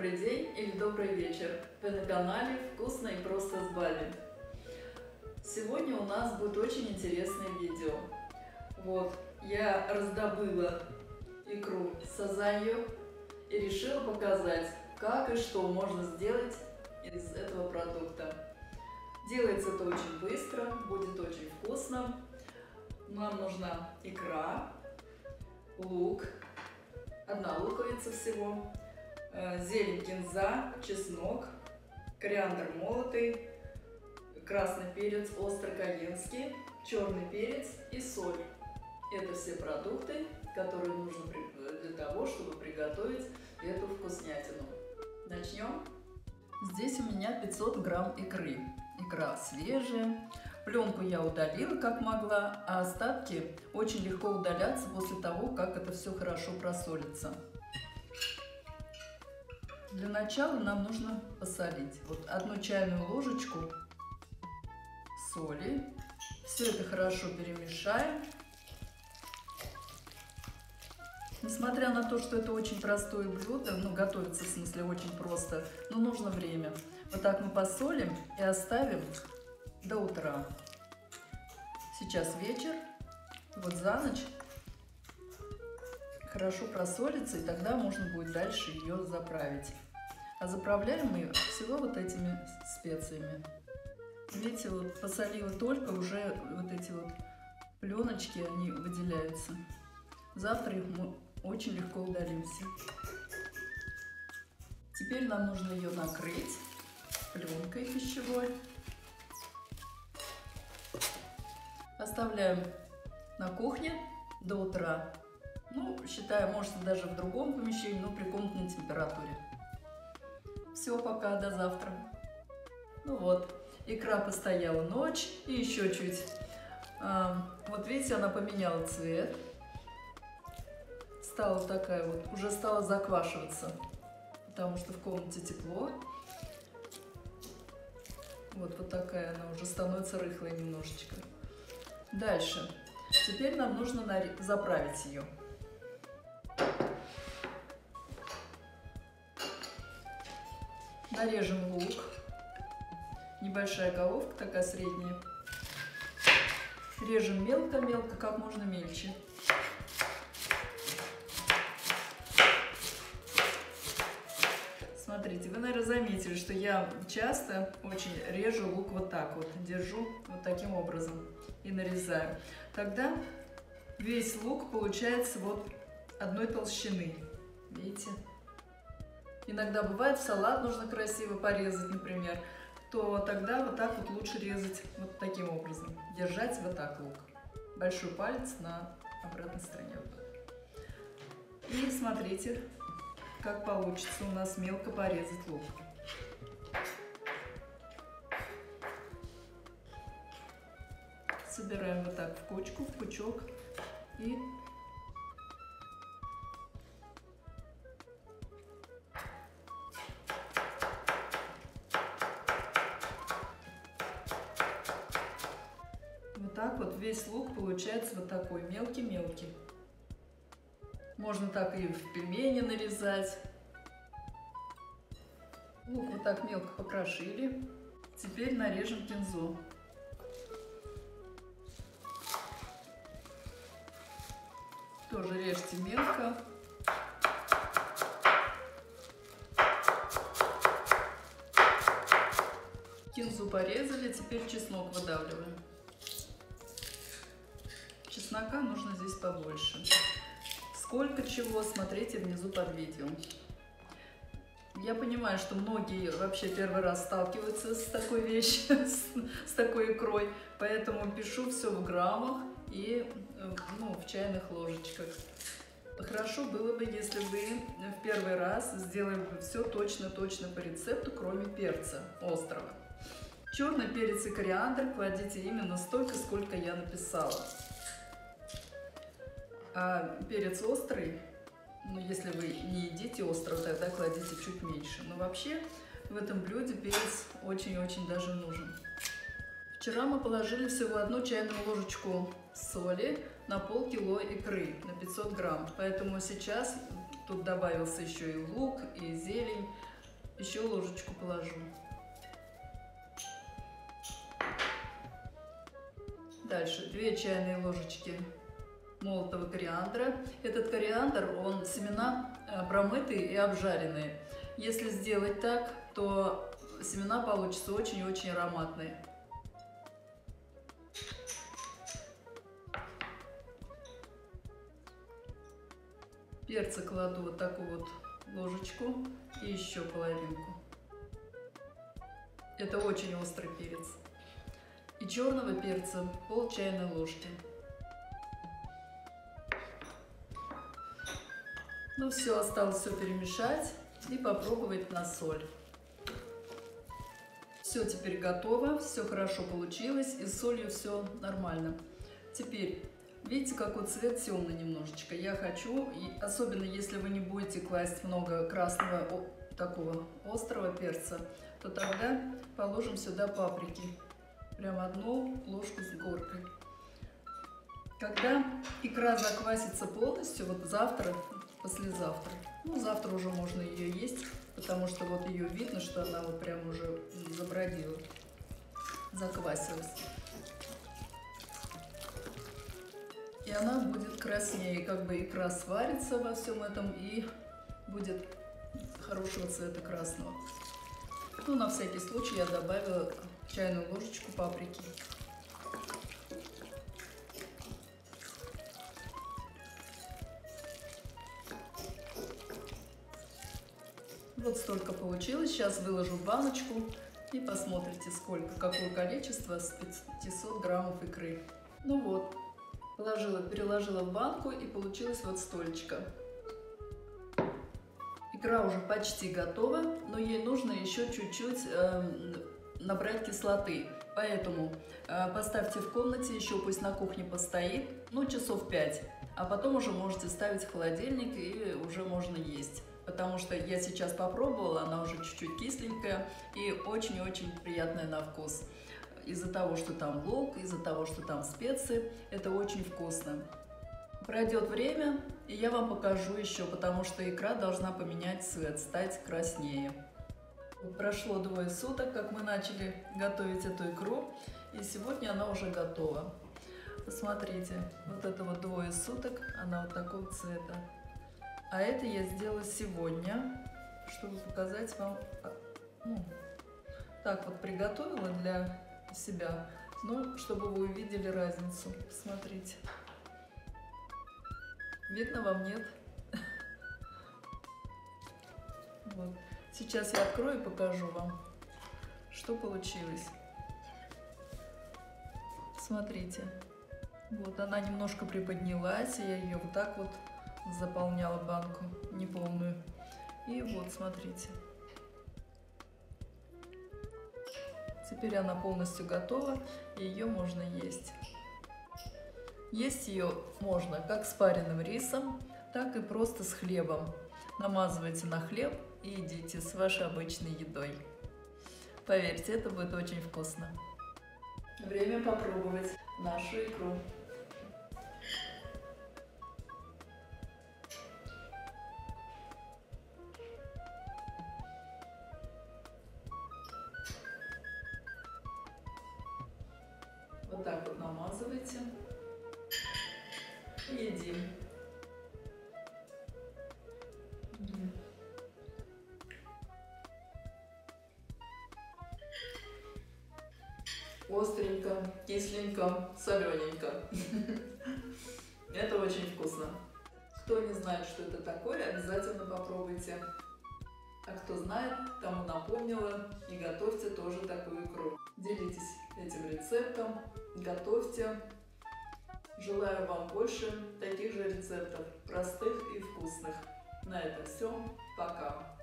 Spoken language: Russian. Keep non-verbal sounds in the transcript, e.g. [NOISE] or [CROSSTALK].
Добрый день или добрый вечер. Вы на канале «Вкусно и просто с Бали». Сегодня у нас будет очень интересное видео. Вот, я раздобыла икру сазанью и решила показать, как и что можно сделать из этого продукта. Делается это очень быстро, будет очень вкусно. Нам нужна икра, лук, одна луковица всего, зелень кинза, чеснок, кориандр молотый, красный перец острокаенский, черный перец и соль. Это все продукты, которые нужно для того, чтобы приготовить эту вкуснятину. Начнем. Здесь у меня 500 грамм икры. Икра свежая. Пленку я удалила как могла, а остатки очень легко удалятся после того, как это все хорошо просолится. Для начала нам нужно посолить. Вот одну чайную ложечку соли. Все это хорошо перемешаем. Несмотря на то, что это очень простое блюдо, ну, готовится в смысле очень просто, но нужно время. Вот так мы посолим и оставим до утра. Сейчас вечер, вот за ночь хорошо просолится, и тогда можно будет дальше ее заправить. А заправляем мы всего вот этими специями. Видите, вот посолила только, уже вот эти вот пленочки, они выделяются. Завтра их мы очень легко удалимся. Теперь нам нужно ее накрыть пленкой пищевой. Оставляем на кухне до утра. Ну, считаю, может даже в другом помещении, но при комнатной температуре. Все, пока, до завтра. Ну вот, икра постояла ночь и еще чуть. А, вот видите, она поменяла цвет. Стала такая вот, уже стала заквашиваться, потому что в комнате тепло. Вот, вот такая она уже становится рыхлой немножечко. Дальше. Теперь нам нужно заправить ее. Нарежем лук. Небольшая головка, такая средняя. Режем мелко-мелко, как можно мельче. Смотрите, вы, наверное, заметили, что я часто очень режу лук вот так вот, держу вот таким образом и нарезаю. Тогда весь лук получается вот одной толщины. Видите? Иногда бывает салат нужно красиво порезать, например, то тогда вот так вот лучше резать вот таким образом. Держать вот так лук. Большой палец на обратной стороне. И смотрите, как получится у нас мелко порезать лук. Собираем вот так в кучку, в пучок и весь лук получается вот такой мелкий-мелкий. Можно так и в пельмени нарезать. Лук вот так мелко покрошили. Теперь нарежем кинзу. Тоже режьте мелко. Кинзу порезали, теперь чеснок выдавливаем. Чеснока нужно здесь побольше. Сколько чего, смотрите внизу под видео. Я понимаю, что многие вообще первый раз сталкиваются с такой вещью, [LAUGHS] с, с такой икрой, поэтому пишу все в граммах и ну, в чайных ложечках. Хорошо было бы, если вы в первый раз сделали бы все точно-точно по рецепту, кроме перца острого. Черный перец и кориандр кладите именно столько, сколько я написала. А перец острый, ну, если вы не едите острого, тогда кладите чуть меньше. Но вообще в этом блюде перец очень-очень даже нужен. Вчера мы положили всего одну чайную ложечку соли на полкило икры, на 500 грамм. Поэтому сейчас тут добавился еще и лук, и зелень, Еще ложечку положу. Дальше 2 чайные ложечки молотого кориандра. Этот кориандр, он семена э, промытые и обжаренные. Если сделать так, то семена получатся очень-очень ароматные. Перца кладу вот такую вот ложечку и еще половинку. Это очень острый перец. И черного перца пол чайной ложки. Ну все, осталось все перемешать и попробовать на соль. Все теперь готово, все хорошо получилось и с солью все нормально. Теперь, видите, какой цвет темный немножечко. Я хочу, особенно если вы не будете класть много красного такого острого перца, то тогда положим сюда паприки. Прям одну ложку с горкой. Когда икра заквасится полностью, вот завтра послезавтра. Ну, завтра уже можно ее есть, потому что вот ее видно, что она вот прям уже забродила, заквасилась. И она будет краснее, как бы икра сварится во всем этом и будет хорошего цвета красного. Ну, на всякий случай я добавила чайную ложечку паприки. Вот столько получилось. Сейчас выложу в баночку и посмотрите, сколько, какое количество с 500 граммов икры. Ну вот, положила, переложила в банку и получилось вот столечко. Икра уже почти готова, но ей нужно еще чуть-чуть э, набрать кислоты. Поэтому э, поставьте в комнате, еще пусть на кухне постоит, ну часов 5. А потом уже можете ставить в холодильник и уже можно есть потому что я сейчас попробовала, она уже чуть-чуть кисленькая и очень-очень приятная на вкус. Из-за того, что там лук, из-за того, что там специи, это очень вкусно. Пройдет время, и я вам покажу еще, потому что икра должна поменять цвет, стать краснее. Прошло двое суток, как мы начали готовить эту икру, и сегодня она уже готова. Посмотрите, вот это вот двое суток, она вот такого цвета. А это я сделала сегодня, чтобы показать вам, а, ну, так вот приготовила для себя, ну, чтобы вы увидели разницу. Смотрите. Видно вам, нет? [LAUGHS] Вот. Сейчас я открою и покажу вам, что получилось. Смотрите. Вот она немножко приподнялась, и я ее вот так вот заполняла банку неполную. И вот, смотрите. Теперь она полностью готова, и ее можно есть. Есть ее можно как с пареным рисом, так и просто с хлебом. Намазывайте на хлеб и едите с вашей обычной едой. Поверьте, это будет очень вкусно. Время попробовать нашу икру. Вот так вот намазывайте и едим. Остренько, кисленько, солененько. Это очень вкусно. Кто не знает, что это такое, обязательно попробуйте. А кто знает, тому напомнила и готовьте тоже такую икру. Делитесь этим рецептом, готовьте. Желаю вам больше таких же рецептов, простых и вкусных. На этом все. Пока.